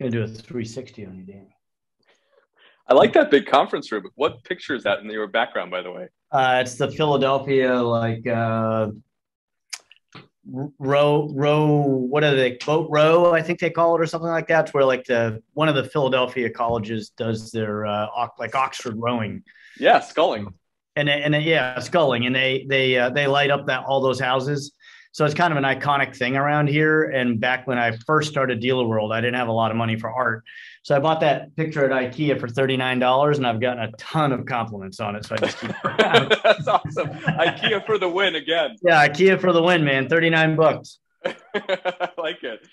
Gonna do a 360 on you, Danny. I like that big conference room. What picture is that in your background, by the way? Uh, it's the Philadelphia like uh, row row. What are they? Boat row, I think they call it, or something like that. It's where like the one of the Philadelphia colleges does their uh, like Oxford rowing. Yeah, sculling. And and yeah, sculling, and they they uh, they light up that all those houses. So it's kind of an iconic thing around here. And back when I first started Dealer World, I didn't have a lot of money for art. So I bought that picture at IKEA for $39 and I've gotten a ton of compliments on it. So I just keep That's awesome. IKEA for the win again. Yeah, IKEA for the win, man. 39 bucks. I like it.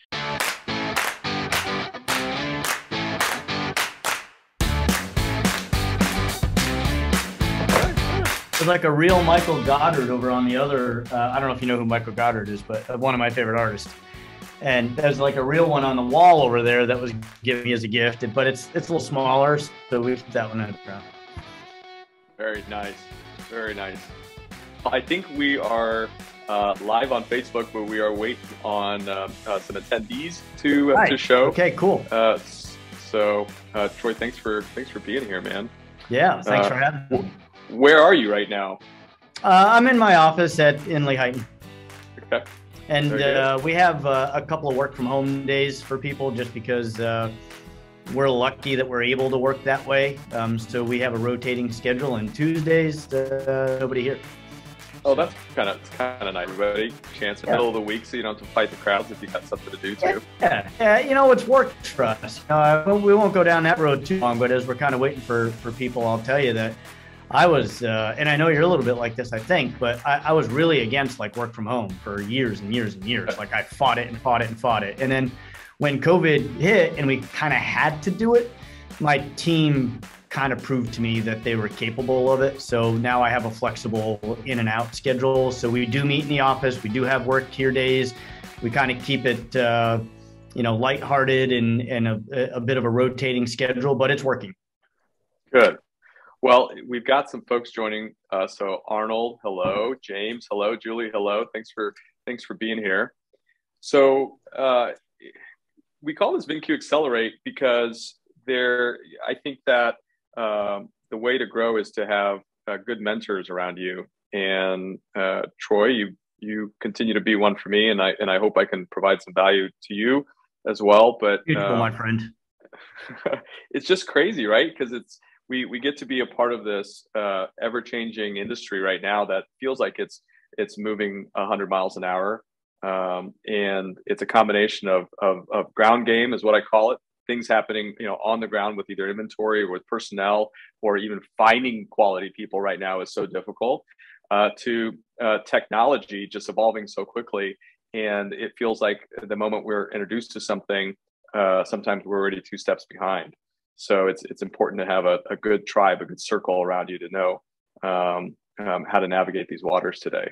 It's like a real Michael Godard over on the other. Uh, I don't know if you know who Michael Godard is, but uh, one of my favorite artists. And there's like a real one on the wall over there that was given me as a gift, but it's it's a little smaller, so we keep that one in the ground. Very nice, very nice. I think we are uh, live on Facebook, but we are waiting on um, uh, some attendees to uh, to show. Okay, cool. Uh, so, uh, Troy, thanks for thanks for being here, man. Yeah, thanks for having me. Where are you right now? Uh, I'm in my office at in Lehighton. Okay. And uh, we have uh, a couple of work from home days for people just because uh, we're lucky that we're able to work that way. Um, so we have a rotating schedule, and Tuesdays, uh, nobody here. Oh, that's kind of kind of nice. Everybody, chance in the middle of the week, so you don't have to fight the crowds if you got something to do too. Yeah, yeah. You know, it's worked for us. Uh, we won't go down that road too long, but as we're kind of waiting for for people, I'll tell you that I was, uh, and I know you're a little bit like this, I think, but I, I, was really against like work from home for years and years and years. Like I fought it and fought it and fought it. And then when COVID hit and we kind of had to do it, my team kind of proved to me that they were capable of it. So now I have a flexible in and out schedule. So we do meet in the office. We do have work here days. We kind of keep it, uh, you know, lighthearted and, and a, a bit of a rotating schedule, but it's working. Good. Well, we've got some folks joining. Uh, so Arnold, hello. James, hello. Julie, hello. Thanks for thanks for being here. So uh, we call this VinCue Accelerate because there. I think that um, the way to grow is to have uh, good mentors around you. And uh, Troy, you you continue to be one for me, and I and I hope I can provide some value to you as well. But beautiful, my friend. it's just crazy, right? Because it's we we get to be a part of this uh, ever changing industry right now that feels like it's it's moving 100 miles an hour. Um, and it's a combination of, of, of ground game is what I call it. Things happening you know on the ground with either inventory or with personnel or even finding quality people right now is so difficult uh, to uh, technology just evolving so quickly. And it feels like the moment we're introduced to something uh, sometimes we're already two steps behind so it's it's important to have a, a good tribe, a good circle around you to know um, um, how to navigate these waters today.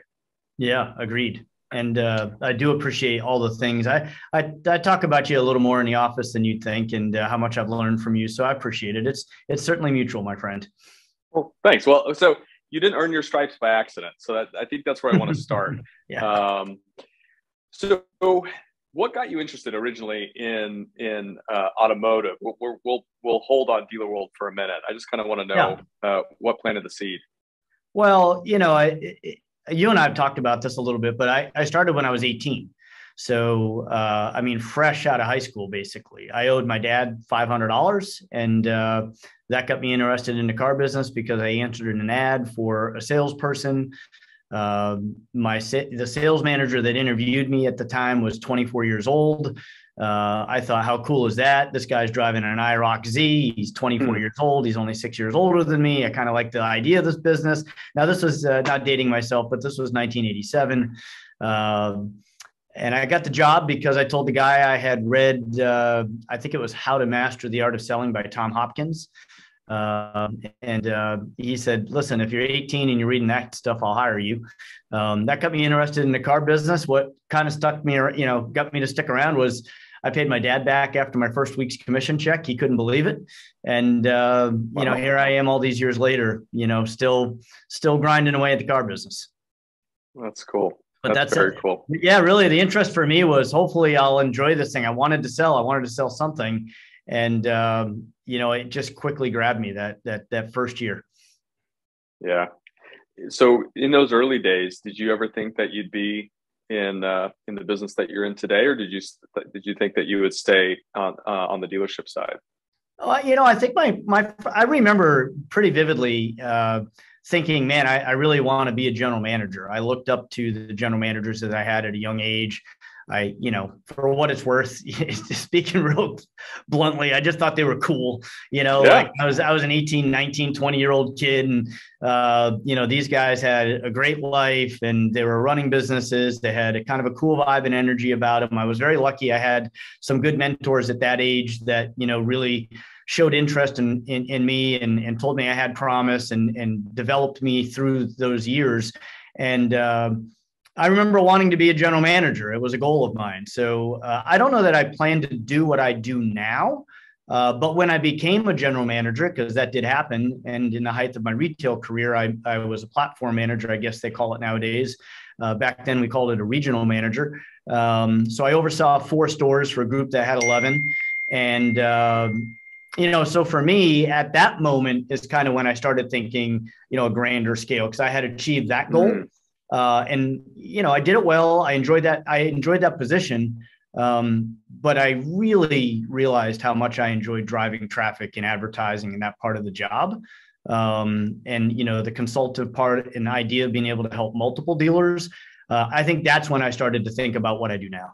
Yeah, agreed. And uh, I do appreciate all the things. I, I I talk about you a little more in the office than you'd think, and uh, how much I've learned from you. So I appreciate it. It's it's certainly mutual, my friend. Well, thanks. Well, so you didn't earn your stripes by accident. So that, I think that's where I want to start. yeah. Um, so what got you interested originally in in uh, automotive? We'll, we'll we'll hold on dealer world for a minute. I just kind of want to know yeah. uh, what planted the seed. Well, you know, I, you and I have talked about this a little bit, but I, I started when I was 18. So, uh, I mean, fresh out of high school, basically. I owed my dad $500, and uh, that got me interested in the car business because I answered an ad for a salesperson uh, my the sales manager that interviewed me at the time was 24 years old. Uh, I thought, how cool is that? This guy's driving an IROC Z. He's 24 hmm. years old. He's only six years older than me. I kind of like the idea of this business. Now, this was uh, not dating myself, but this was 1987. Um, and I got the job because I told the guy I had read, uh, I think it was How to Master the Art of Selling by Tom Hopkins. Um, and uh, he said, "Listen, if you're 18 and you're reading that stuff, I'll hire you." Um, that got me interested in the car business. What kind of stuck me, you know, got me to stick around was I paid my dad back after my first week's commission check. He couldn't believe it, and uh, wow. you know, here I am all these years later, you know, still still grinding away at the car business. That's cool. but that's, that's very it. cool. Yeah, really, the interest for me was hopefully I'll enjoy this thing. I wanted to sell. I wanted to sell something, and um, you know, it just quickly grabbed me that that that first year. Yeah. So in those early days, did you ever think that you'd be in uh, in the business that you're in today, or did you did you think that you would stay on uh, on the dealership side? Well, you know, I think my my I remember pretty vividly uh, thinking, man, I, I really want to be a general manager. I looked up to the general managers that I had at a young age. I, you know, for what it's worth, speaking real bluntly, I just thought they were cool. You know, yeah. like I was, I was an 18, 19, 20 year old kid. And, uh, you know, these guys had a great life and they were running businesses. They had a kind of a cool vibe and energy about them. I was very lucky. I had some good mentors at that age that, you know, really showed interest in, in, in me and, and told me I had promise and, and developed me through those years. And, uh, I remember wanting to be a general manager. It was a goal of mine. So uh, I don't know that I plan to do what I do now. Uh, but when I became a general manager, because that did happen, and in the height of my retail career, I, I was a platform manager, I guess they call it nowadays. Uh, back then, we called it a regional manager. Um, so I oversaw four stores for a group that had 11. And, um, you know, so for me at that moment is kind of when I started thinking, you know, a grander scale, because I had achieved that goal. Mm-hmm uh, and you know, I did it well. I enjoyed that. I enjoyed that position. Um, but I really realized how much I enjoyed driving traffic and advertising and that part of the job. Um, and you know, the consultative part and the idea of being able to help multiple dealers. Uh, I think that's when I started to think about what I do now.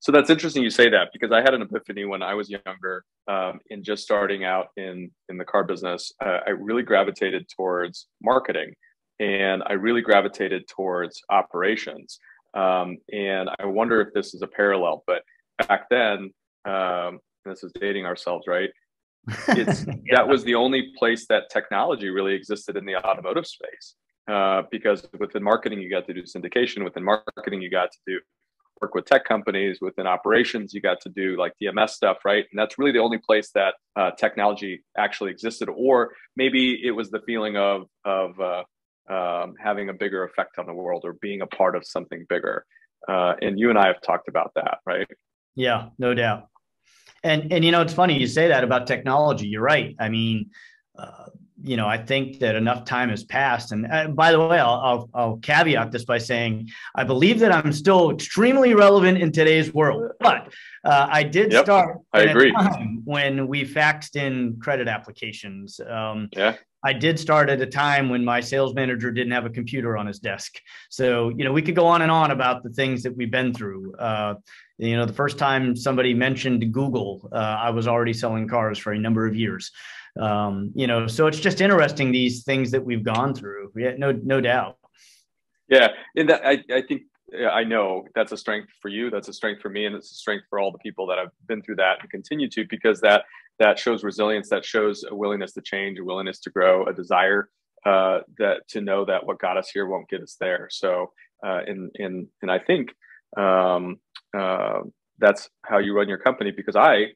So that's interesting you say that because I had an epiphany when I was younger um, in just starting out in in the car business. Uh, I really gravitated towards marketing and I really gravitated towards operations. Um, and I wonder if this is a parallel, but back then, um, this is dating ourselves, right? It's yeah. that was the only place that technology really existed in the automotive space. Uh, because within marketing, you got to do syndication. Within marketing, you got to do work with tech companies. Within operations, you got to do like DMS stuff, right? And that's really the only place that uh, technology actually existed. Or maybe it was the feeling of of uh, um, having a bigger effect on the world or being a part of something bigger. Uh, and you and I have talked about that, right? Yeah, no doubt. And and you know, it's funny you say that about technology. You're right. I mean, uh, you know, I think that enough time has passed. And uh, by the way, I'll, I'll, I'll caveat this by saying I believe that I'm still extremely relevant in today's world. But uh, I did yep, start. I agree. when we faxed in credit applications. Um, yeah. I did start at a time when my sales manager didn't have a computer on his desk. So, you know, we could go on and on about the things that we've been through. Uh, you know, the first time somebody mentioned Google, uh, I was already selling cars for a number of years. Um, you know, so it's just interesting these things that we've gone through. Yeah, no, no doubt. Yeah, and that, I, I think I know that's a strength for you. That's a strength for me, and it's a strength for all the people that have been through that and continue to, because that that shows resilience, that shows a willingness to change, a willingness to grow, a desire uh, that to know that what got us here won't get us there. So, uh, and and and I think um, uh, that's how you run your company because I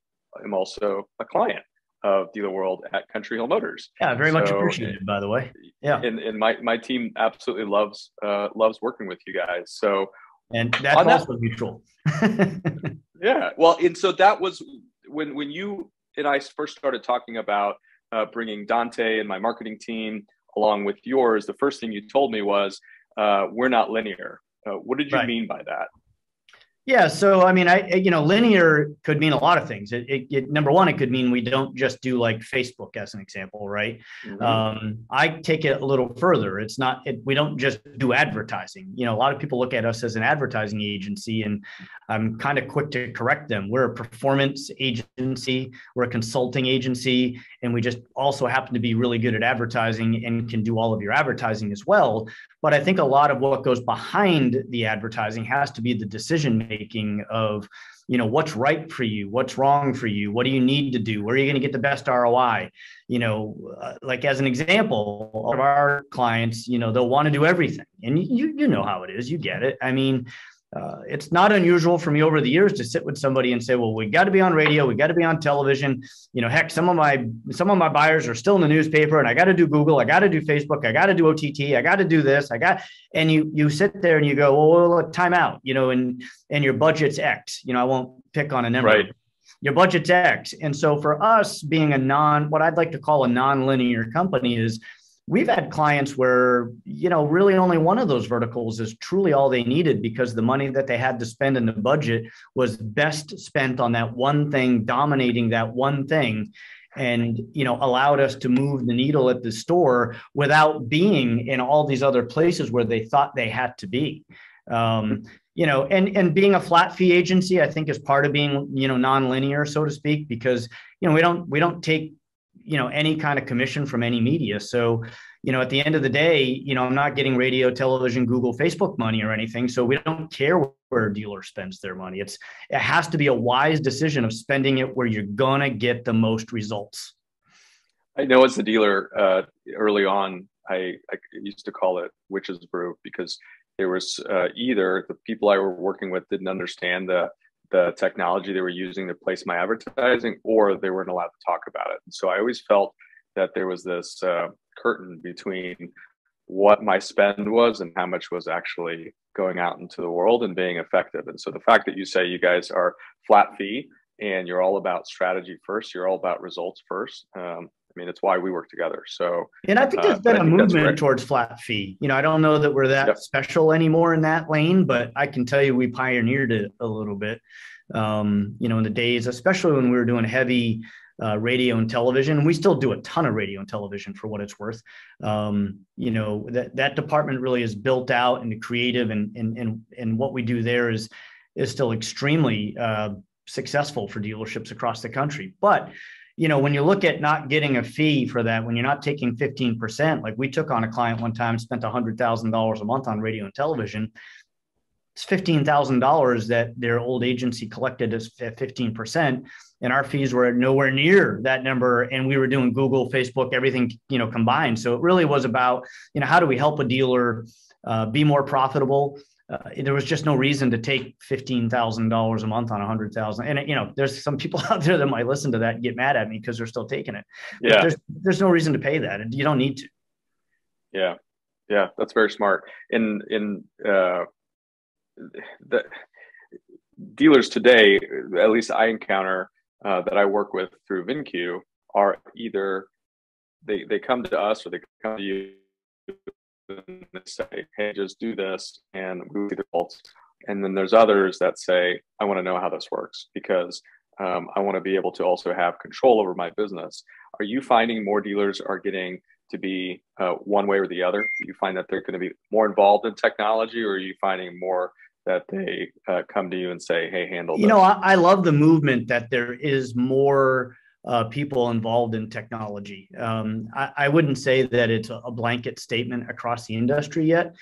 am also a client of Dealer World at Country Hill Motors. Yeah, very so, much appreciated. By the way, yeah, and, and my my team absolutely loves uh, loves working with you guys. So, and that's also that, mutual. yeah, well, and so that was when when you and I first started talking about uh, bringing Dante and my marketing team along with yours, the first thing you told me was, uh, "We're not linear." Uh, what did you right. mean by that? Yeah, so I mean, I you know, linear could mean a lot of things. It, it, it, number one, it could mean we don't just do like Facebook as an example, right? Mm-hmm. Um, I take it a little further. It's not it, we don't just do advertising. You know, a lot of people look at us as an advertising agency, and I'm kind of quick to correct them. We're a performance agency, we're a consulting agency, and we just also happen to be really good at advertising and can do all of your advertising as well. But I think a lot of what goes behind the advertising has to be the decision making of, you know, what's right for you, what's wrong for you, what do you need to do, where are you going to get the best ROI? You know, uh, like as an example, of our clients, you know, they'll want to do everything, and you you know how it is, you get it. I mean, uh, it's not unusual for me over the years to sit with somebody and say, "Well, we got to be on radio, we got to be on television." You know, heck, some of my some of my buyers are still in the newspaper, and I got to do Google, I got to do Facebook, I got to do OTT, I got to do this, I got. And you you sit there and you go, "Well, well time out," you know, and and your budget's X. You know, I won't pick on a number. Right. Your budget's X, and so for us, being a non, what I'd like to call a non-linear company is we've had clients where you know really only one of those verticals is truly all they needed because the money that they had to spend in the budget was best spent on that one thing dominating that one thing and you know allowed us to move the needle at the store without being in all these other places where they thought they had to be. Um, you know and and being a flat fee agency i think is part of being you know non-linear so to speak because you know we don't we don't take you know any kind of commission from any media. So you know at the end of the day you know i'm not getting radio television google facebook money or anything. So we don't care where a dealer spends their money. It's it has to be a wise decision of spending it where you're gonna get the most results. I know as a dealer uh, early on I, I used to call it witch's brew because there was uh, either the people i were working with didn't understand the the technology they were using to place my advertising, or they weren't allowed to talk about it. So I always felt that there was this uh, curtain between what my spend was and how much was actually going out into the world and being effective. And so the fact that you say you guys are flat fee and you're all about strategy first, you're all about results first. Um, I mean, it's why we work together. So, and I think there's uh, been a movement towards flat fee. You know, I don't know that we're that yep. special anymore in that lane, but I can tell you we pioneered it a little bit. Um, you know, in the days, especially when we were doing heavy uh, radio and television, and we still do a ton of radio and television for what it's worth. Um, you know, that that department really is built out and the creative and and and and what we do there is is still extremely uh, successful for dealerships across the country, but you know, when you look at not getting a fee for that, when you're not taking 15%, like we took on a client one time, spent $100,000 a month on radio and television. It's $15,000 that their old agency collected as 15%. And our fees were nowhere near that number. And we were doing Google, Facebook, everything, you know, combined. So it really was about, you know, how do we help a dealer uh, be more profitable? Uh, there was just no reason to take fifteen thousand dollars a month on a hundred thousand. And you know, there's some people out there that might listen to that and get mad at me because they're still taking it. Yeah, there's there's no reason to pay that, and you don't need to. Yeah, yeah, that's very smart. In in uh, the dealers today, at least I encounter uh, that I work with through VinCue, are either they they come to us or they come to you and they say, hey, just do this and we see the results. And then there's others that say, I want to know how this works because um, I want to be able to also have control over my business. Are you finding more dealers are getting to be uh, one way or the other? Do you find that they're going to be more involved in technology, or are you finding more that they uh, come to you and say, "Hey, handle"? This? You know, I, I, love the movement that there is more uh, people involved in technology. Um, I, I, wouldn't say that it's a blanket statement across the industry yet.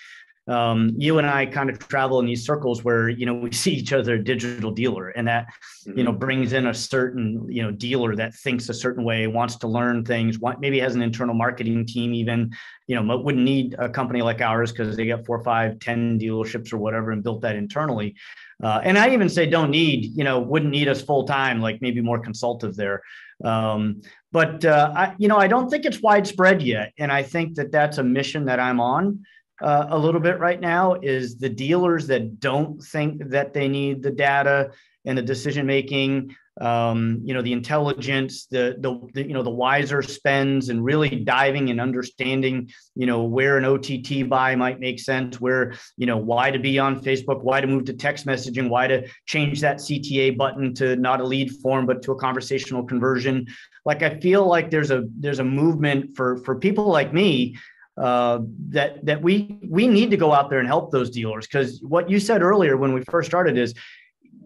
Um, you and I kind of travel in these circles where you know we see each other a digital dealer, and that you know mm-hmm. brings in a certain you know dealer that thinks a certain way, wants to learn things, want, maybe has an internal marketing team, even you know wouldn't need a company like ours because they got four, five, ten dealerships or whatever and built that internally. Uh, and I even say don't need, you know, wouldn't need us full time, like maybe more consultative there. Um, but uh, I, you know, I don't think it's widespread yet, and I think that that's a mission that I'm on uh, a little bit right now. Is the dealers that don't think that they need the data and the decision making um, you know the intelligence the, the, the you know the wiser spends and really diving and understanding you know where an ott buy might make sense where you know why to be on facebook why to move to text messaging why to change that cta button to not a lead form but to a conversational conversion like i feel like there's a there's a movement for for people like me uh, that that we we need to go out there and help those dealers. Because what you said earlier when we first started is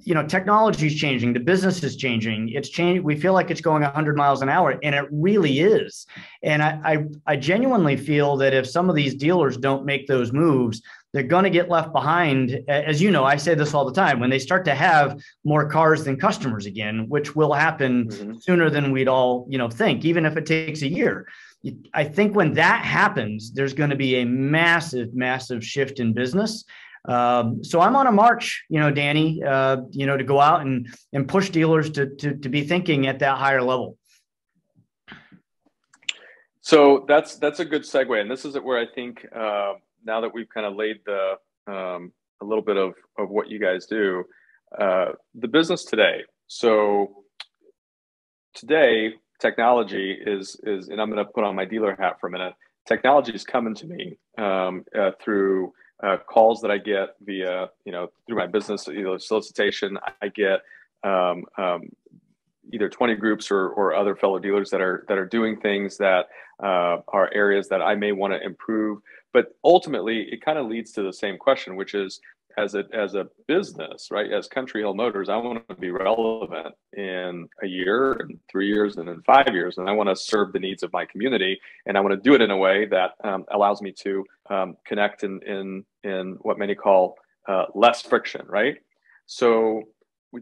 you know technology is changing the business is changing it's changing we feel like it's going 100 miles an hour and it really is. And I, I, I genuinely feel that if some of these dealers don't make those moves they're going to get left behind. As you know i say this all the time when they start to have more cars than customers again which will happen mm-hmm. sooner than we'd all you know think even if it takes a year i think when that happens there's going to be a massive massive shift in business Um, so I'm on a march, you know, Danny, uh, you know, to go out and and push dealers to, to to be thinking at that higher level. So that's that's a good segue, and this is where I think uh, now that we've kind of laid the um, a little bit of of what you guys do, uh, the business today. So today, technology is is, and I'm going to put on my dealer hat for a minute. Technology is coming to me um, uh, through uh, calls that I get via, you know, through my business you know, solicitation. I get um, um, either 20 groups or, or other fellow dealers that are that are doing things that uh, are areas that I may want to improve. But ultimately, it kind of leads to the same question, which is as a as a business, right? As Country Hill Motors, I want to be relevant in a year, and three years, and in five years, and I want to serve the needs of my community, and I want to do it in a way that um, allows me to um, connect in in in what many call uh, less friction, right? So,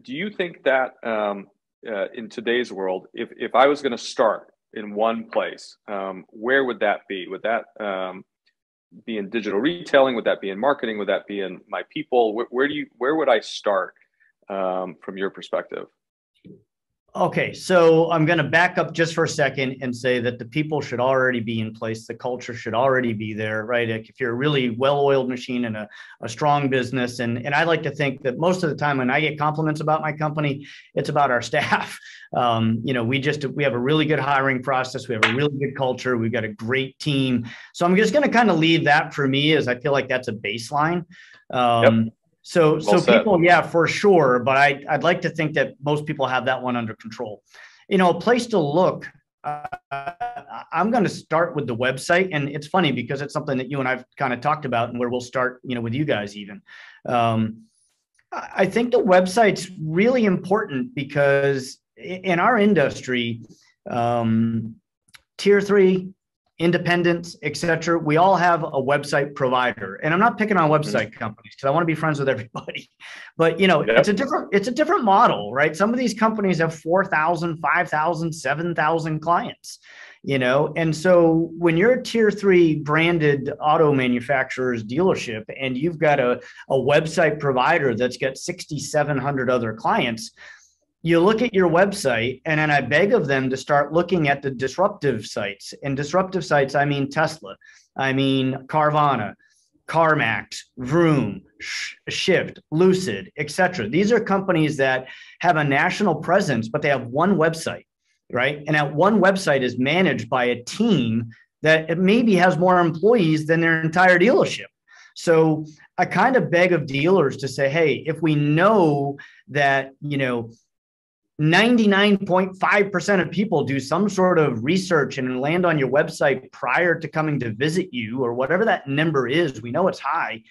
do you think that um, uh, in today's world, if if I was going to start in one place, um, where would that be? Would that um, be in digital retailing? Would that be in marketing? Would that be in my people? Where, where do you where would I start um, from your perspective? Okay, so I'm going to back up just for a second and say that the people should already be in place. The culture should already be there, right? If you're a really well-oiled machine and a, a strong business, and and I like to think that most of the time when I get compliments about my company, it's about our staff. Um, you know, we just we have a really good hiring process. We have a really good culture. We've got a great team. So I'm just going to kind of leave that for me, as I feel like that's a baseline. Um, yep so, well so said. people, yeah, for sure. But I, I'd like to think that most people have that one under control. You know, a place to look. Uh, I'm going to start with the website, and it's funny because it's something that you and I've kind of talked about, and where we'll start, you know, with you guys even. Um, I think the website's really important because in our industry, um, tier three, independents, etc. We all have a website provider, and I'm not picking on website mm-hmm. companies because I want to be friends with everybody. But you know, yep. it's a different it's a different model, right? Some of these companies have 4,000, 5,000, 7,000 clients. You know, and so when you're a tier three branded auto manufacturer's dealership and you've got a, a website provider that's got 6,700 other clients, you look at your website and then I beg of them to start looking at the disruptive sites. And disruptive sites, I mean Tesla, I mean Carvana, CarMax, Vroom, Shift, Lucid, etc. These are companies that have a national presence, but they have one website, right? And that one website is managed by a team that maybe has more employees than their entire dealership. So I kind of beg of dealers to say, hey, if we know that, you know, 99.5% of people do some sort of research and land on your website prior to coming to visit you or whatever that number is. We know it's high.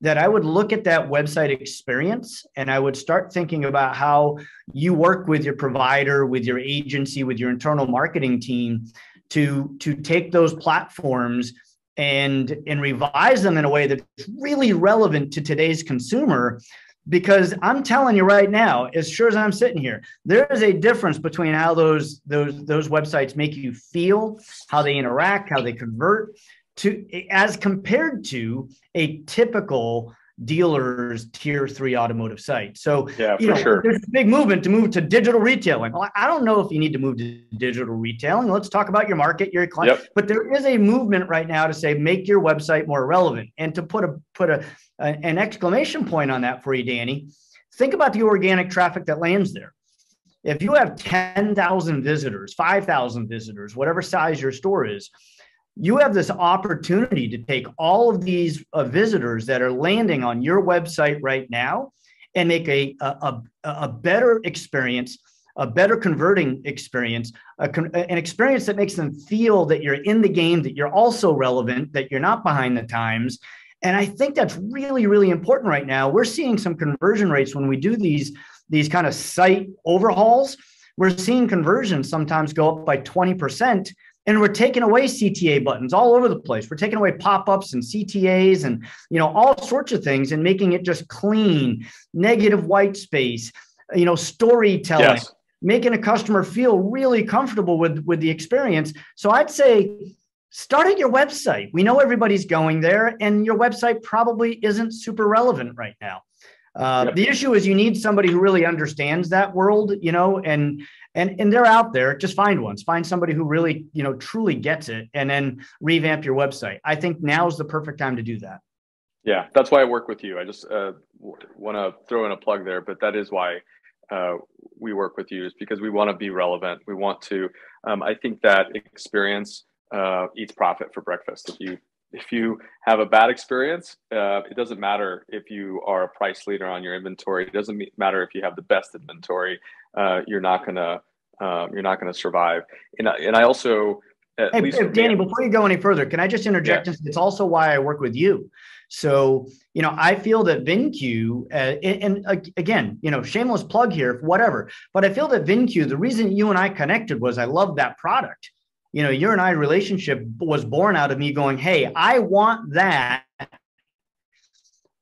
That i would look at that website experience and i would start thinking about how you work with your provider with your agency with your internal marketing team to to take those platforms and and revise them in a way that's really relevant to today's consumer because I'm telling you right now, as sure as I'm sitting here, there is a difference between how those those those websites make you feel, how they interact, how they convert to as compared to a typical dealers tier three automotive site. So yeah, you know, sure. there's a big movement to move to digital retailing. Well, I don't know if you need to move to digital retailing. Let's talk about your market, your client. Yep. But there is a movement right now to say make your website more relevant and to put a put a, a an exclamation point on that for you, Danny. Think about the organic traffic that lands there. If you have 10,000 visitors, 5,000 visitors, whatever size your store is, you have this opportunity to take all of these uh, visitors that are landing on your website right now and make a, a, a better experience a better converting experience a, an experience that makes them feel that you're in the game that you're also relevant that you're not behind the times. And i think that's really really important right now. We're seeing some conversion rates when we do these these kind of site overhauls. We're seeing conversions sometimes go up by 20% and we're taking away CTA buttons all over the place. We're taking away pop-ups and CTAs and you know all sorts of things and making it just clean, negative white space, you know, storytelling, yes. making a customer feel really comfortable with with the experience. So I'd say start at your website. We know everybody's going there, and your website probably isn't super relevant right now. Uh, yep. The issue is you need somebody who really understands that world, you know, and and and they're out there. Just find ones. Find somebody who really, you know, truly gets it, and then revamp your website. I think now is the perfect time to do that. Yeah, that's why I work with you. I just uh, want to throw in a plug there, but that is why uh, we work with you is because we want to be relevant. We want to. Um, I think that experience uh, eats profit for breakfast. If you if you have a bad experience, uh, it doesn't matter if you are a price leader on your inventory. It doesn't matter if you have the best inventory. Uh, you're not gonna um, you're not gonna survive. And and I also hey, hey Danny, before you go any further, can I just interject? Yeah. It's also why I work with you. So you know, I feel that VinCue, uh, and, and again, you know, shameless plug here, whatever. But I feel that VinCue, the reason you and I connected was I love that product you know, your and I relationship was born out of me going, Hey, I want that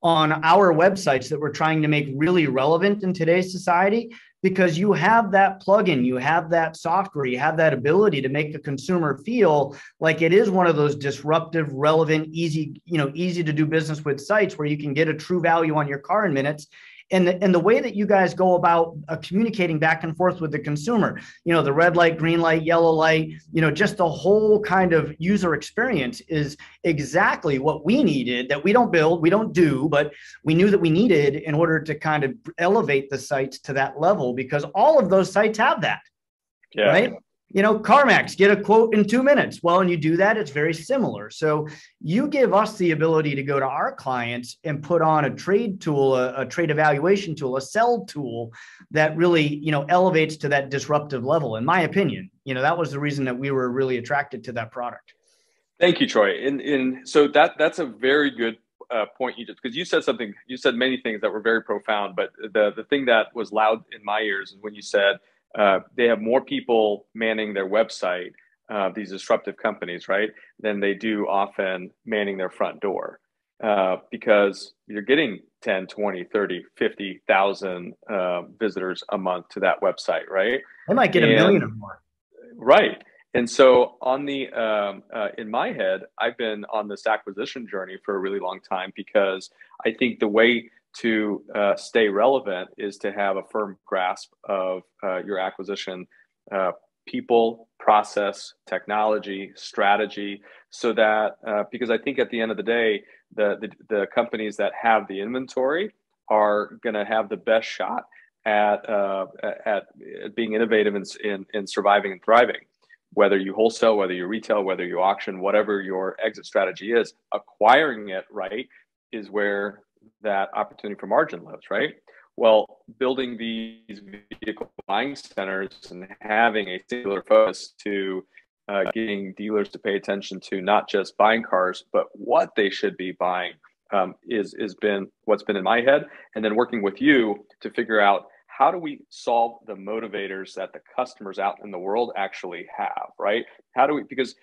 on our websites that we're trying to make really relevant in today's society because you have that plugin, you have that software, you have that ability to make the consumer feel like it is one of those disruptive, relevant, easy, you know, easy to do business with sites where you can get a true value on your car in minutes and the, and the way that you guys go about uh, communicating back and forth with the consumer you know the red light green light yellow light you know just the whole kind of user experience is exactly what we needed that we don't build we don't do but we knew that we needed in order to kind of elevate the sites to that level because all of those sites have that yeah. right you know, CarMax, get a quote in two minutes. Well, and you do that, it's very similar. So you give us the ability to go to our clients and put on a trade tool, a, a, trade evaluation tool, a sell tool that really, you know, elevates to that disruptive level. In my opinion, you know, that was the reason that we were really attracted to that product. Thank you, Troy. And, and so that that's a very good uh, point you just because you said something. You said many things that were very profound, but the the thing that was loud in my ears is when you said uh, they have more people manning their website, uh, these disruptive companies, right, than they do often manning their front door. Uh, because you're getting 10, 20, 30, 50,000 uh, visitors a month to that website, right? They might get and, a million or more. Right. And so on the um, uh, in my head, I've been on this acquisition journey for a really long time because I think the way to uh, stay relevant is to have a firm grasp of uh, your acquisition uh, people, process, technology, strategy, so that uh, because I think at the end of the day, the, the, the companies that have the inventory are going to have the best shot at, uh, at, being innovative in, in, in surviving and thriving. Whether you wholesale, whether you retail, whether you auction, whatever your exit strategy is, acquiring it right is where that opportunity for margin lives, right? Well, building these vehicle buying centers and having a singular focus to uh, getting dealers to pay attention to not just buying cars, but what they should be buying um, is is been what's been in my head, and then working with you to figure out how do we solve the motivators that the customers out in the world actually have, right? How do we because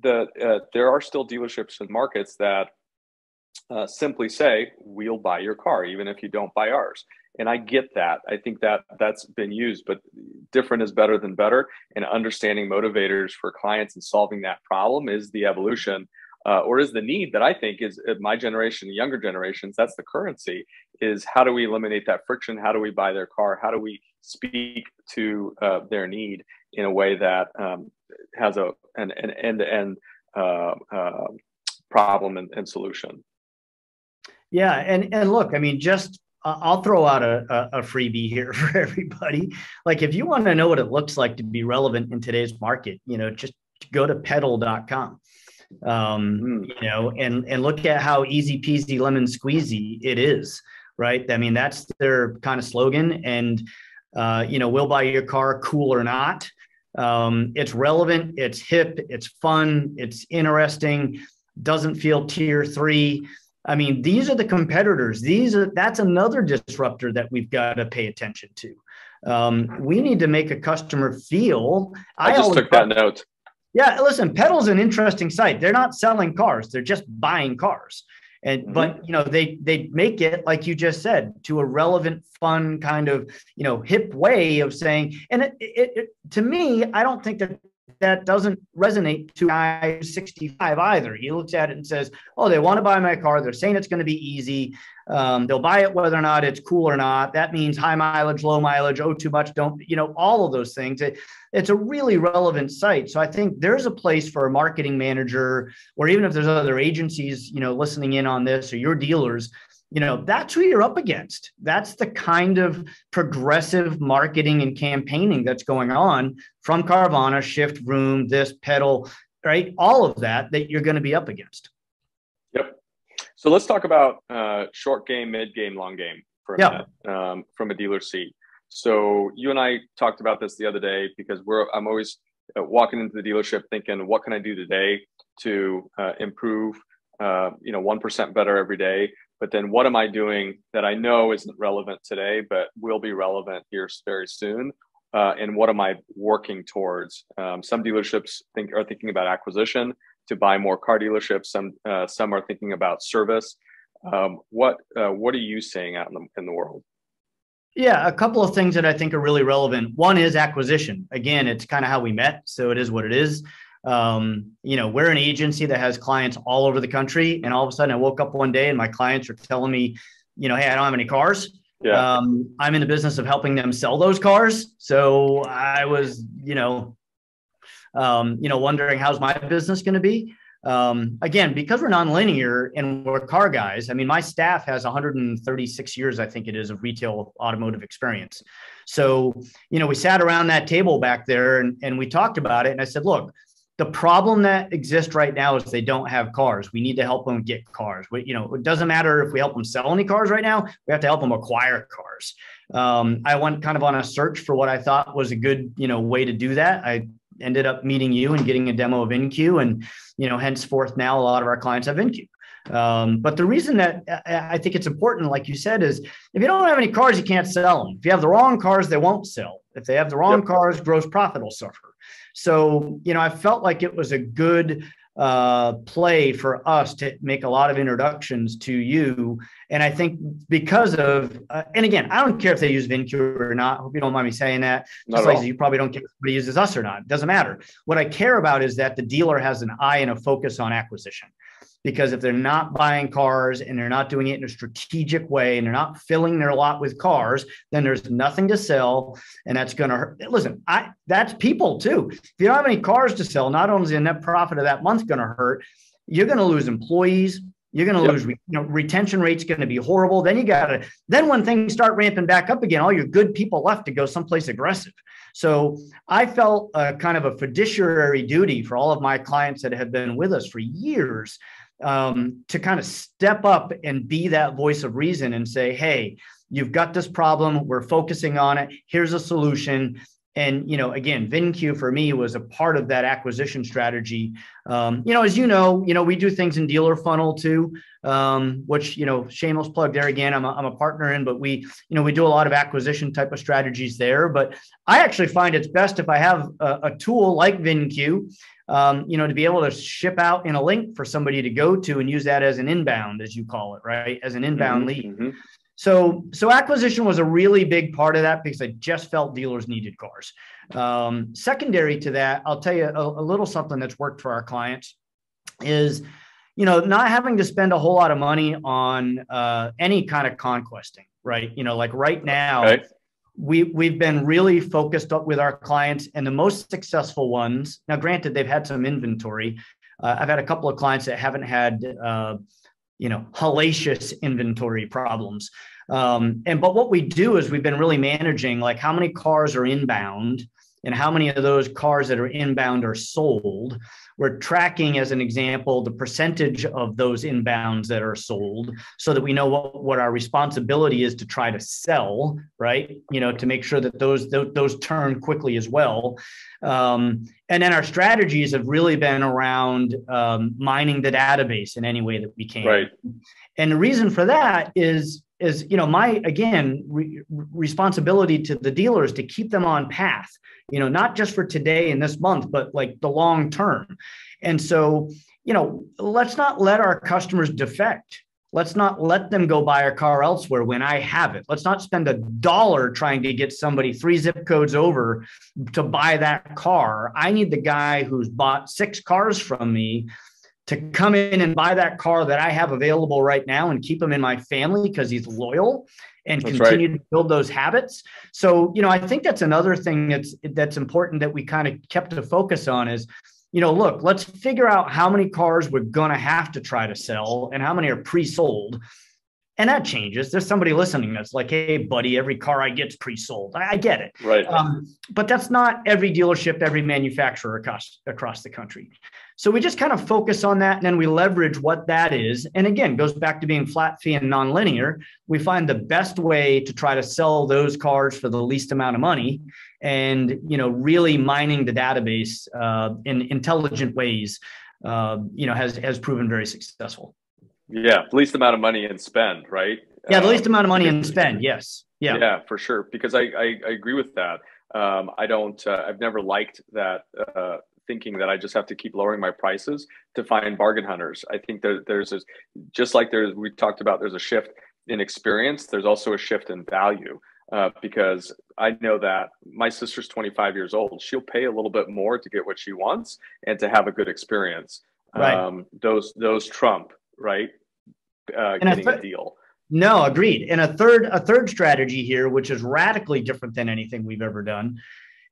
the uh, there are still dealerships and markets that uh, simply say we'll buy your car even if you don't buy ours. And i get that. I think that that's been used but different is better than better. And understanding motivators for clients and solving that problem is the evolution uh, or is the need that i think is uh, my generation younger generations that's the currency is how do we eliminate that friction? How do we buy their car? How do we speak to uh, their need in a way that um, has a an, end-to-end uh, uh, problem and, and solution yeah, and and look, I mean, just uh, I'll throw out a, a, a freebie here for everybody. Like, if you want to know what it looks like to be relevant in today's market, you know, just go to peddle.com um, mm. you know, and and look at how easy peasy lemon squeezy it is, right? I mean, that's their kind of slogan, and uh, you know, we'll buy your car, cool or not. Um, it's relevant, it's hip, it's fun, it's interesting, doesn't feel tier three. I mean, these are the competitors. These are that's another disruptor that we've got to pay attention to. Um, we need to make a customer feel. I, I just took that note. Yeah, listen, Peddle's an interesting site. They're not selling cars; they're just buying cars. And mm-hmm. but you know they they make it like you just said to a relevant, fun kind of you know hip way of saying. And it, it, it to me, I don't think that that doesn't resonate to guy 65 either. He looks at it and says, "Oh, they want to buy my car. They're saying it's going to be easy. Um, they'll buy it whether or not it's cool or not. That means high mileage, low mileage. Oh, too much. Don't you know all of those things? It, it's a really relevant site. So I think there's a place for a marketing manager, or even if there's other agencies, you know, listening in on this or your dealers you know that's who you're up against. That's the kind of progressive marketing and campaigning that's going on from carvana shift Vroom this Peddle right? All of that that you're going to be up against. Yep. So let's talk about uh, short game mid game long game for a yep. minute um, from a dealer seat. So you and i talked about this the other day because we're i'm always uh, walking into the dealership thinking what can i do today to uh, improve uh, you know 1% better every day but then what am I doing that I know isn't relevant today, but will be relevant here very soon? Uh, and what am I working towards? Um, some dealerships think are thinking about acquisition to buy more car dealerships. Some uh, some are thinking about service. Um, what uh, what are you seeing out in the in the world? Yeah, a couple of things that I think are really relevant. One is acquisition. Again, it's kind of how we met, so it is what it is um, you know, we're an agency that has clients all over the country. And all of a sudden I woke up one day and my clients are telling me, you know, hey, I don't have any cars. Yeah. Um, I'm in the business of helping them sell those cars. So I was, you know, um, you know, wondering how's my business going to be. Um, again, because we're nonlinear and we're car guys, I mean, my staff has 136 years, I think it is, of retail automotive experience. So, you know, we sat around that table back there and, and we talked about it. And I said, look, the problem that exists right now is they don't have cars. We need to help them get cars. We, you know, it doesn't matter if we help them sell any cars right now. We have to help them acquire cars. Um, I went kind of on a search for what I thought was a good, you know, way to do that. I ended up meeting you and getting a demo of VinCue, and you know, henceforth now a lot of our clients have VinCue. Um, but the reason that I think it's important, like you said, is if you don't have any cars, you can't sell them. If you have the wrong cars, they won't sell. If they have the wrong yep. cars, gross profit will suffer. So, you know, I felt like it was a good uh, play for us to make a lot of introductions to you. And I think because of, uh, and again, I don't care if they use VinCue or not. I hope you don't mind me saying that. Just like you probably don't care if somebody uses us or not. It doesn't matter. What I care about is that the dealer has an eye and a focus on acquisition because if they're not buying cars and they're not doing it in a strategic way and they're not filling their lot with cars then there's nothing to sell. And that's going to hurt. Listen i that's people too. If you don't have any cars to sell not only is the net profit of that month going to hurt you're going to lose employees. You're going to yep. lose you know retention rate's going to be horrible. Then you got to then when things start ramping back up again all your good people left to go someplace aggressive. So i felt a kind of a fiduciary duty for all of my clients that have been with us for years um, to kind of step up and be that voice of reason and say, hey, you've got this problem. We're focusing on it. Here's a solution. And you know, again, VinCue for me was a part of that acquisition strategy. Um, you know, as you know, you know, we do things in dealer funnel too, um, which you know, shameless plug there again. I'm a, I'm a partner in, but we, you know, we do a lot of acquisition type of strategies there. But I actually find it's best if I have a, a tool like VinCue um, you know, to be able to ship out in a link for somebody to go to and use that as an inbound, as you call it, right? As an inbound mm-hmm, lead. Mm-hmm. So, so acquisition was a really big part of that because I just felt dealers needed cars. Um, secondary to that, I'll tell you a, a little something that's worked for our clients is, you know, not having to spend a whole lot of money on uh, any kind of conquesting, right? You know, like right now, okay we we've been really focused up with our clients and the most successful ones now granted they've had some inventory uh, i've had a couple of clients that haven't had uh, you know hellacious inventory problems. Um, and but what we do is we've been really managing like how many cars are inbound and how many of those cars that are inbound are sold we're tracking, as an example, the percentage of those inbounds that are sold so that we know what, what our responsibility is to try to sell, right? You know, to make sure that those, those, those turn quickly as well. Um, and then our strategies have really been around um, mining the database in any way that we can. Right. And the reason for that is is you know my again re- responsibility to the dealers to keep them on path you know not just for today and this month but like the long term and so you know let's not let our customers defect let's not let them go buy a car elsewhere when I have it. Let's not spend a dollar trying to get somebody three zip codes over to buy that car. I need the guy who's bought six cars from me to come in and buy that car that I have available right now and keep him in my family because he's loyal and that's continue right. to build those habits. So, you know, I think that's another thing that's that's important that we kind of kept a focus on is you know, look, let's figure out how many cars we're going to have to try to sell and how many are pre-sold. And that changes. There's somebody listening that's like, "Hey, buddy, every car I get's pre-sold." I, I get it, right? Um, but that's not every dealership, every manufacturer across across the country. So we just kind of focus on that and then we leverage what that is. And again, goes back to being flat fee and nonlinear. We find the best way to try to sell those cars for the least amount of money and, you know, really mining the database uh, in intelligent ways, uh, you know, has, has proven very successful. Yeah. Least amount of money and spend, right? Yeah. The least um, amount of money and spend. Yes. Yeah. Yeah, for sure. Because I, I, I agree with that. Um, I don't, uh, I've never liked that, uh, thinking that I just have to keep lowering my prices to find bargain hunters. I think there, there's a, just like there's we talked about there's a shift in experience. There's also a shift in value uh, because I know that my sister's 25 years old. She'll pay a little bit more to get what she wants and to have a good experience. Right. Um, those those trump right uh, getting th- a deal. No, agreed. And a third a third strategy here, which is radically different than anything we've ever done,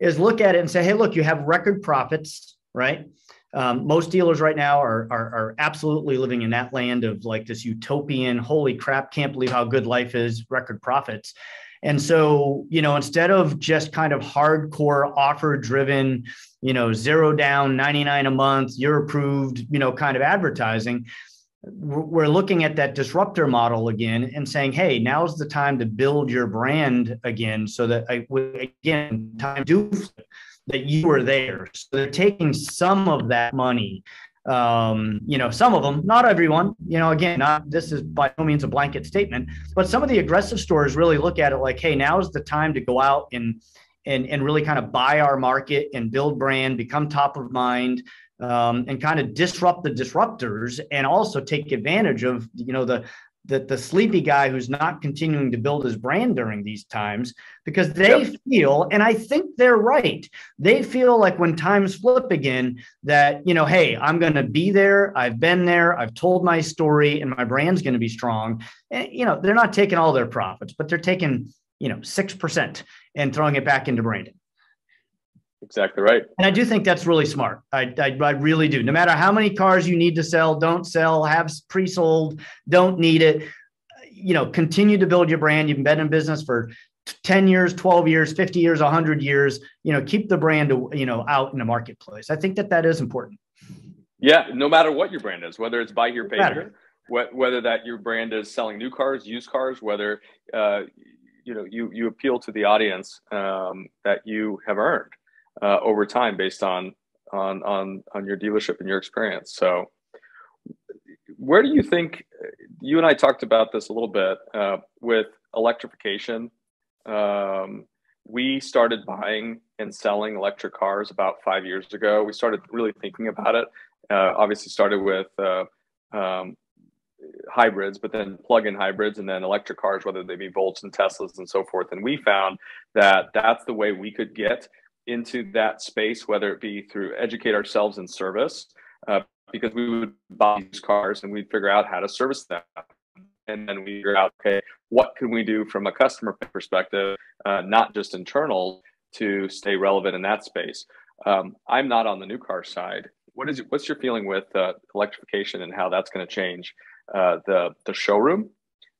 is look at it and say, hey, look, you have record profits, right? Um, most dealers right now are, are, are absolutely living in that land of like this utopian, holy crap, can't believe how good life is, record profits. And so, you know, instead of just kind of hardcore offer driven, you know, zero down, 99 a month, you're approved, you know, kind of advertising, we're looking at that disruptor model again and saying, hey, now's the time to build your brand again so that I, again, time do that you were there. So they're taking some of that money. Um, you know, some of them, not everyone, you know, again, not this is by no means a blanket statement, but some of the aggressive stores really look at it like, hey, now is the time to go out and and, and really kind of buy our market and build brand, become top of mind, um, and kind of disrupt the disruptors and also take advantage of you know the the, the sleepy guy who's not continuing to build his brand during these times because they yep. feel and i think they're right they feel like when times flip again that you know hey i'm going to be there i've been there i've told my story and my brand's going to be strong and, you know they're not taking all their profits but they're taking you know 6% and throwing it back into branding Exactly right. And I do think that's really smart. I, I, I, really do. No matter how many cars you need to sell, don't sell, have pre sold, don't need it. You know, continue to build your brand. You've been in business for 10 years, 12 years, 50 years, 100 years. You know, keep the brand, you know, out in the marketplace. I think that that is important. Yeah. No matter what your brand is, whether it's buy here, pay here, whether that your brand is selling new cars, used cars, whether, uh, you know, you, you appeal to the audience um, that you have earned uh, over time based on on on on your dealership and your experience. So, where do you think you and I talked about this a little bit uh, with electrification? Um, we started buying and selling electric cars about five years ago. We started really thinking about it. Uh, obviously, started with uh, um, hybrids, but then plug-in hybrids, and then electric cars, whether they be Volts and Teslas and so forth. And we found that that's the way we could get into that space, whether it be through educate ourselves in service, uh, because we would buy these cars and we'd figure out how to service them. And then we figure out, okay, what can we do from a customer perspective, uh, not just internal, to stay relevant in that space. Um, I'm not on the new car side. What is what's your feeling with uh, electrification and how that's going to change uh, the the showroom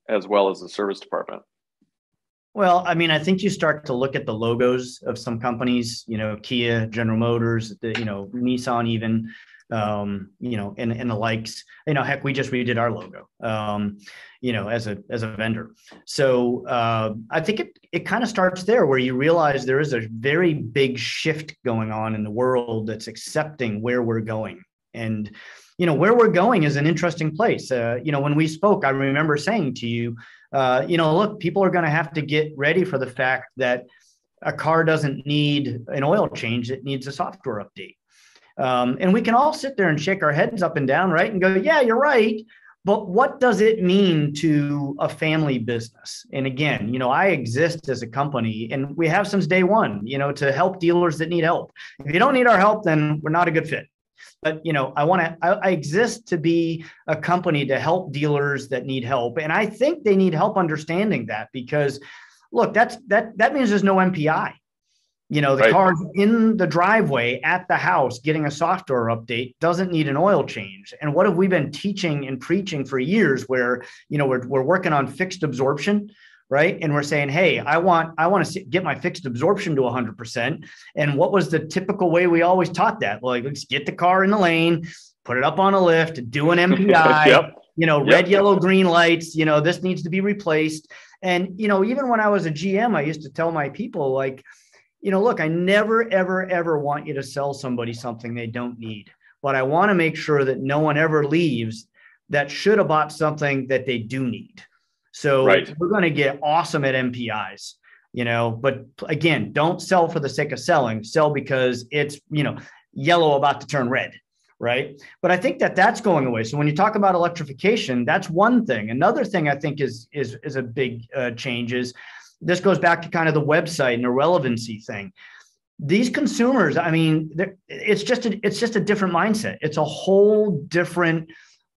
as well as the service department? Well, I mean, I think you start to look at the logos of some companies, you know, Kia, General Motors, the, you know, Nissan, even, um, you know, and, and the likes. You know, heck, we just redid our logo, um, you know, as a as a vendor. So uh, I think it it kind of starts there, where you realize there is a very big shift going on in the world that's accepting where we're going, and you know, where we're going is an interesting place. Uh, you know, when we spoke, I remember saying to you uh, you know, look, people are going to have to get ready for the fact that a car doesn't need an oil change; it needs a software update. Um, and we can all sit there and shake our heads up and down, right, and go, "Yeah, you're right." but what does it mean to a family business and again you know i exist as a company and we have since day one you know to help dealers that need help if you don't need our help then we're not a good fit but you know i want to I, I, exist to be a company to help dealers that need help and i think they need help understanding that because look that's that that means there's no mpi you know, the right. car in the driveway at the house getting a software update doesn't need an oil change. And what have we been teaching and preaching for years where, you know, we're, we're working on fixed absorption, right? And we're saying, hey, I want I want to get my fixed absorption to 100%. And what was the typical way we always taught that? Like, let's get the car in the lane, put it up on a lift, do an MPI, yep. you know, yep. red, yellow, green lights, you know, this needs to be replaced. And, you know, even when I was a GM, I used to tell my people, like, you know, look, I never, ever, ever want you to sell somebody something they don't need, but I want to make sure that no one ever leaves that should have bought something that they do need. So right. we're going to get awesome at MPIs, you know, but again, don't sell for the sake of selling, sell because it's, you know, yellow about to turn red. Right. But I think that that's going away. So when you talk about electrification, that's one thing. Another thing I think is, is, is a big uh, change is this goes back to kind of the website and the relevancy thing these consumers i mean it's just a, it's just a different mindset it's a whole different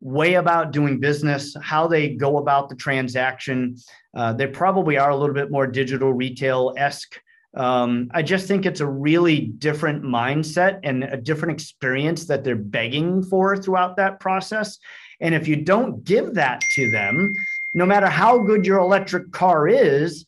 way about doing business how they go about the transaction uh, they probably are a little bit more digital retail-esque um, i just think it's a really different mindset and a different experience that they're begging for throughout that process and if you don't give that to them no matter how good your electric car is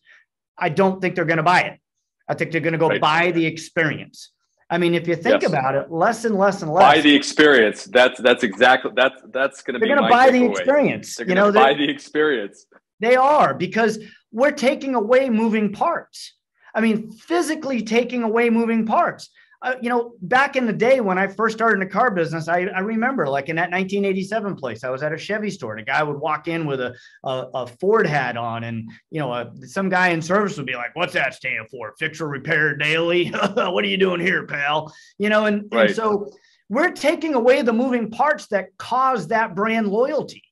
I don't think they're going to buy it. I think they're going to go right. buy the experience. I mean, if you think yes. about it, less and less and less. Buy the experience. That's that's exactly that's that's going to be. They're going to buy the experience. They're you know, buy the experience. They are because we're taking away moving parts. I mean, physically taking away moving parts uh, you know, back in the day when I first started in the car business, I, I, remember like in that 1987 place, I was at a Chevy store and a guy would walk in with a, a, a Ford hat on and, you know, a, some guy in service would be like, what's that stand for? Fix or repair daily? what are you doing here, pal? You know, and, right. and so we're taking away the moving parts that cause that brand loyalty,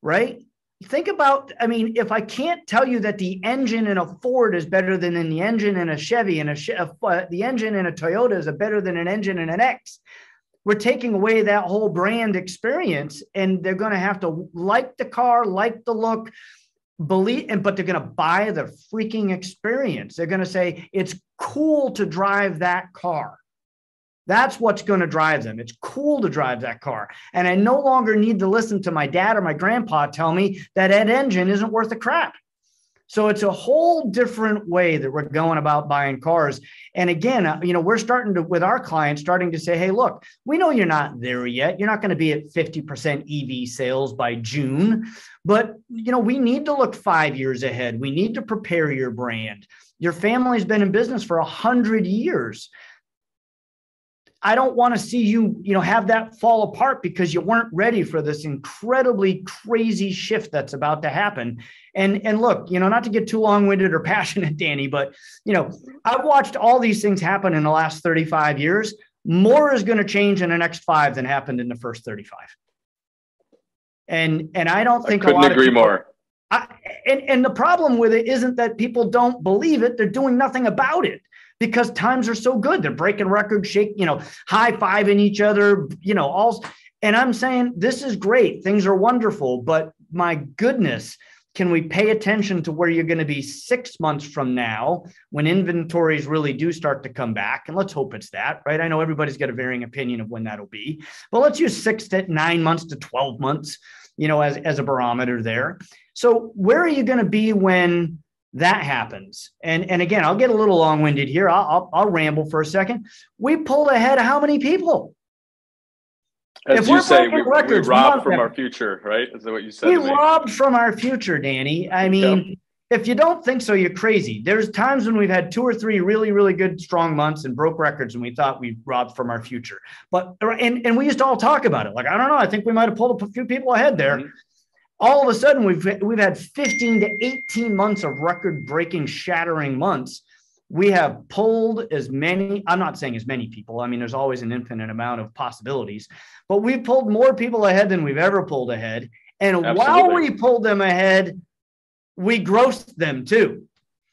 right? Think about i mean if i can't tell you that the engine in a ford is better than in the engine in a chevy and a the engine in a toyota is a better than an engine in an x we're taking away that whole brand experience and they're going to have to like the car like the look believe and but they're going to buy the freaking experience. They're going to say it's cool to drive that car that's what's going to drive them. It's cool to drive that car. And I no longer need to listen to my dad or my grandpa tell me that that engine isn't worth a crap. So it's a whole different way that we're going about buying cars. And again, uh, you know, we're starting to, with our clients, starting to say, hey, look, we know you're not there yet. You're not going to be at 50% EV sales by June, but, you know, we need to look five years ahead. We need to prepare your brand. Your family's been in business for a hundred years. I don't want to see you, you know, have that fall apart because you weren't ready for this incredibly crazy shift that's about to happen. And and look, you know, not to get too long-winded or passionate, Danny, but you know, I've watched all these things happen in the last 35 years. More is going to change in the next five than happened in the first 35. And and I don't think I couldn't agree people, more. I, and, and the problem with it isn't that people don't believe it, they're doing nothing about it because times are so good. They're breaking records, shake, you know, high fiving each other, you know, all. And I'm saying this is great. Things are wonderful, but my goodness, can we pay attention to where you're going to be six months from now when inventories really do start to come back? And let's hope it's that, right? I know everybody's got a varying opinion of when that'll be, but let's use six to nine months to 12 months, you know, as, as a barometer there. So where are you going to be when that happens. And, and again, I'll get a little long winded here. I'll, I'll, I'll, ramble for a second. We pulled ahead of how many people? As if you say, we, records, we robbed from our future, right? Is that what you said? We robbed from our future, Danny. I mean, yep. if you don't think so, you're crazy. There's times when we've had two or three really, really good, strong months and broke records, and we thought we robbed from our future. But and and we used to all talk about it. Like I don't know, I think we might have pulled a few people ahead there. Mm-hmm all of a sudden we've we've had 15 to 18 months of record breaking shattering months we have pulled as many i'm not saying as many people i mean there's always an infinite amount of possibilities but we've pulled more people ahead than we've ever pulled ahead And Absolutely. while we pulled them ahead, we grossed them too.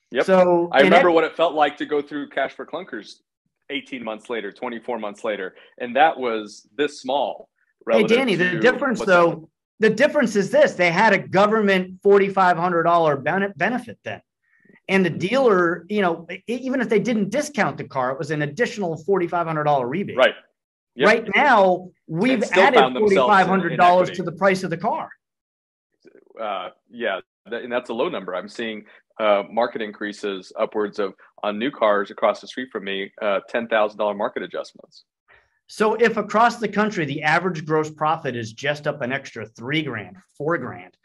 Yep. So I remember that- what it felt like to go through Cash for Clunkers 18 months later, 24 months later, and that was this small. Hey, Danny, the difference though, the difference is this: they had a government forty-five hundred dollar benefit then, and the dealer, you know, even if they didn't discount the car, it was an additional forty-five hundred dollar rebate. Right. Yep. Right now, we've added found themselves in- forty-five hundred dollars to the price of the car. uh, yeah, that, and that's a low number. I'm seeing uh, market increases upwards of on new cars across the street from me, uh, ten thousand dollar market adjustments. So if across the country the average gross profit is just up an extra three grand, four grand,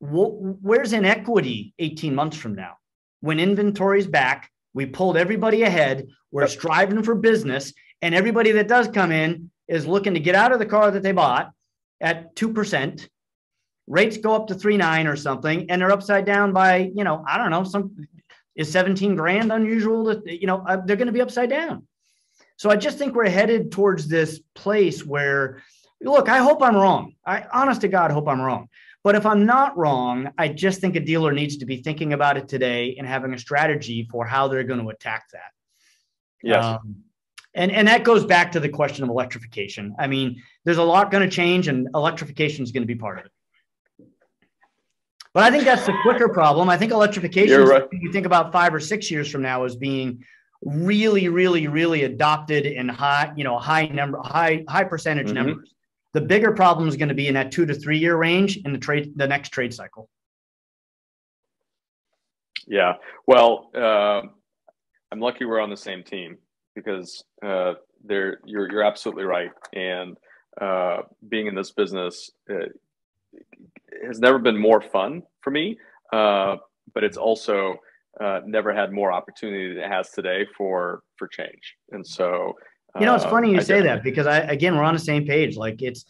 where's inequity 18 months from now? When inventory's back, we pulled everybody ahead, we're striving for business, and everybody that does come in is looking to get out of the car that they bought at 2%. Rates go up to three nine or something, and they're upside down by, you know, I don't know, some is 17 grand unusual to, you know, uh, they're going to be upside down. So I just think we're headed towards this place where, look, I hope I'm wrong. I honest to God hope I'm wrong. But if I'm not wrong, I just think a dealer needs to be thinking about it today and having a strategy for how they're going to attack that. Yes. Um, and, and that goes back to the question of electrification. I mean, there's a lot going to change, and electrification is going to be part of it. But I think that's the quicker problem. I think electrification, right. you think about five or six years from now as being really, really, really adopted in high, you know, high number, high, high percentage Mhm. numbers. The bigger problem is going to be in that two to three year range in the trade, the next trade cycle. Yeah. Well, uh, I'm lucky we're on the same team because uh, there you're you're absolutely right. And uh, being in this business uh, has never been more fun for me, uh, but it's also uh, never had more opportunity than it has today for for change. And so, You know, it's uh, funny you I say that because I, again, we're on the same page. Like it's,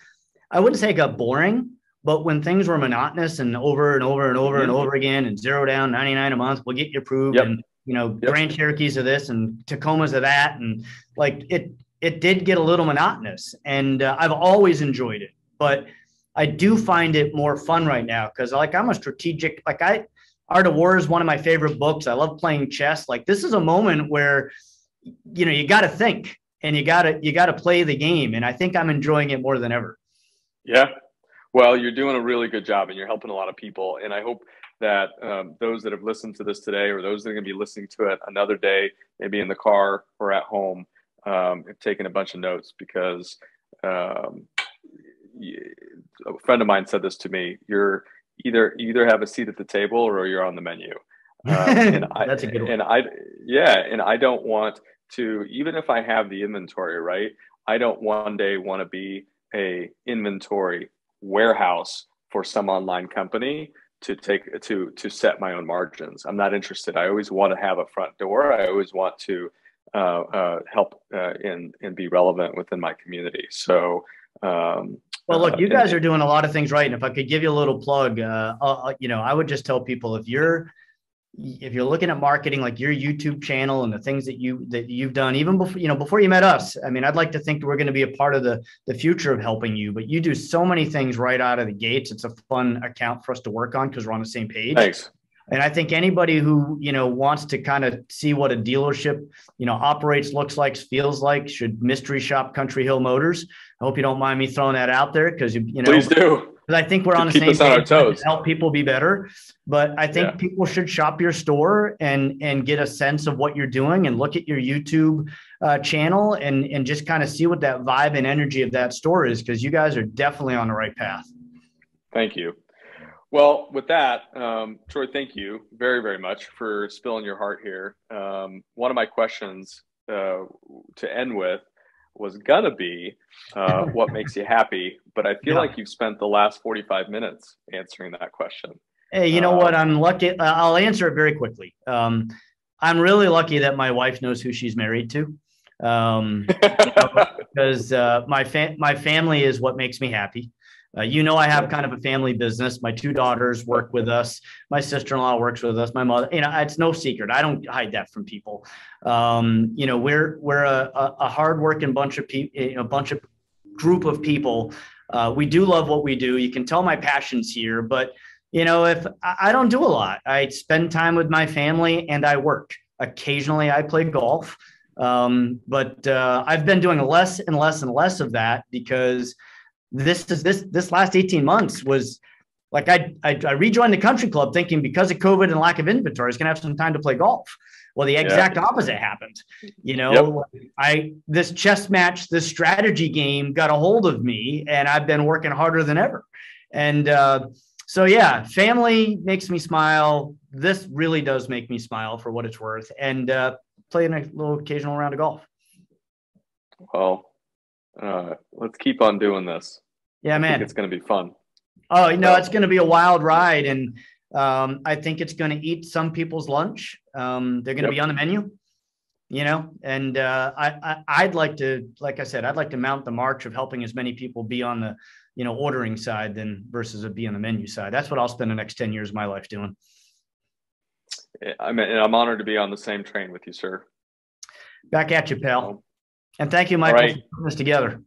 I wouldn't say it got boring, but when things were monotonous and over and over and over and Mhm. over again and zero down 99 a month, we'll get you approved Yep. and, you know, Yep. Grand Cherokees of this and Tacomas of that. And like it, it did get a little monotonous and uh, I've always enjoyed it, but I do find it more fun right now because like I'm a strategic, like I, Art of War is one of my favorite books. I love playing chess. Like this is a moment where, you know, you got to think and you got to you got to play the game and i think i'm enjoying it more than ever Yeah. Well, you're doing a really good job and you're helping a lot of people. And I hope that um, those that have listened to this today or those that are going to be listening to it another day, maybe in the car or at home, um, have taken a bunch of notes because um, a friend of mine said this to me. You're either you either have a seat at the table or you're on the menu. Um, and I, That's a good one. And I, yeah, and I don't want to, even if I have the inventory, right? I don't one day want to be a inventory warehouse for some online company to take to to set my own margins. I'm not interested. I always want to have a front door. I always want to uh, uh, help uh, and and be relevant within my community. So. Um, well look you guys are doing a lot of things right and if i could give you a little plug uh, uh you know i would just tell people if you're if you're looking at marketing like your youtube channel and the things that you that you've done even before you know before you met us i mean i'd like to think we're going to be a part of the the future of helping you but you do so many things right out of the gates it's a fun account for us to work on because we're on the same page Thanks. And I think anybody who, you know, wants to kind of see what a dealership, you know, operates, looks like, feels like, should mystery shop Country Hill Motors. I hope you don't mind me throwing that out there because, you, you know, Please do. 'cause I think we're on the same us on our page to help people be better. But I think Yeah. people should shop your store and and get a sense of what you're doing and look at your YouTube uh, channel and and just kind of see what that vibe and energy of that store is because you guys are definitely on the right path. Thank you. Well, with that, um, Troy, thank you very, very much for spilling your heart here. Um, one of my questions uh, to end with was gonna be uh, what makes you happy, but I feel Yeah. like you've spent the last 45 minutes answering that question. Hey, you know Uh, what? I'm lucky. uh, I'll answer it very quickly. Um, I'm really lucky that my wife knows who she's married to, um, because uh, my fa- my family is what makes me happy. Uh, you know, I have kind of a family business. My two daughters work with us. My sister-in-law works with us. My mother, you know, it's no secret. I don't hide that from people. Um, you know, we're we're a, a, hardworking bunch of people, a bunch of group of people Uh, we do love what we do. You can tell my passion's here, but you know, if I don't do a lot, I spend time with my family and I work. Occasionally, I play golf, um, but uh, I've been doing less and less and less of that because this is this this last 18 months was like I, I, I rejoined the country club thinking because of COVID and lack of inventory, I was gonna have some time to play golf. Well, the exact yeah. opposite happened. You know, yep. I this chess match, this strategy game got a hold of me, and I've been working harder than ever. And uh, so yeah, family makes me smile. This really does make me smile for what it's worth, and uh, playing a little occasional round of golf. Well, uh, let's keep on doing this. Yeah, man, it's going to be fun. Oh, you know, it's going to be a wild ride, and um, I think it's going to eat some people's lunch. Um, they're going to yep. be on the menu, you know, and uh, I, I would like to, like I said, I'd like to mount the march of helping as many people be on the you know, ordering side than versus a be on the menu side. That's what I'll spend the next 10 years of my life doing. I'm, I'm honored to be on the same train with you, sir. Back at you, pal. And thank you, Michael, right. for putting this together.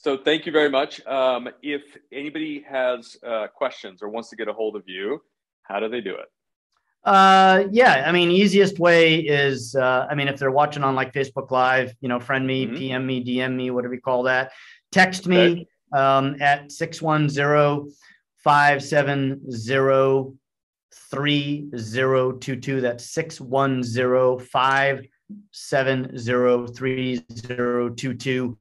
So thank you very much. Um, if anybody has uh, questions or wants to get a hold of you, how do they do it? Uh, yeah, I mean, easiest way is, uh, I mean, if they're watching on like Facebook Live, you know, friend me, mm-hmm. PM me, DM me, whatever you call that. Text me um, at 610 570 3022. That's 610 570 3022.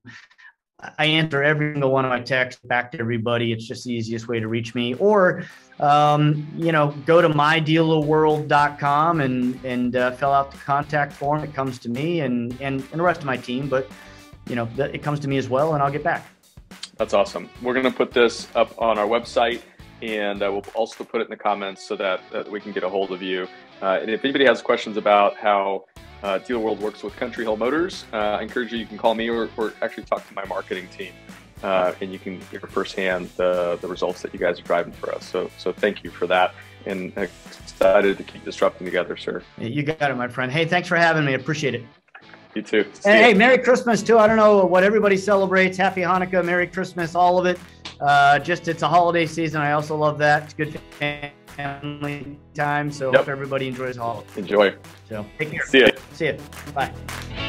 I answer every single one of my texts back to everybody. It's just the easiest way to reach me. Or, um, you know, go to mydealerworld.com and and uh, fill out the contact form. It comes to me and, and and the rest of my team. But you know, it comes to me as well, and I'll get back. That's awesome. We're going to put this up on our website, and uh, we'll also put it in the comments so that, that we can get a hold of you. Uh, and if anybody has questions about how uh, Dealer World works with Country Hill Motors, uh, I encourage you, you can call me or, or actually talk to my marketing team. Uh, and you can hear firsthand the, the results that you guys are driving for us. So, so thank you for that, and excited to keep disrupting together, sir. You got it, my friend. Hey, thanks for having me. Appreciate it. You too. See and, hey, Merry Christmas too. I don't know what everybody celebrates. Happy Hanukkah, Merry Christmas, all of it. Uh, just it's a holiday season. I also love that. It's good family time. So yep. hope everybody enjoys holiday. Enjoy. So take care. See you. See you. Bye.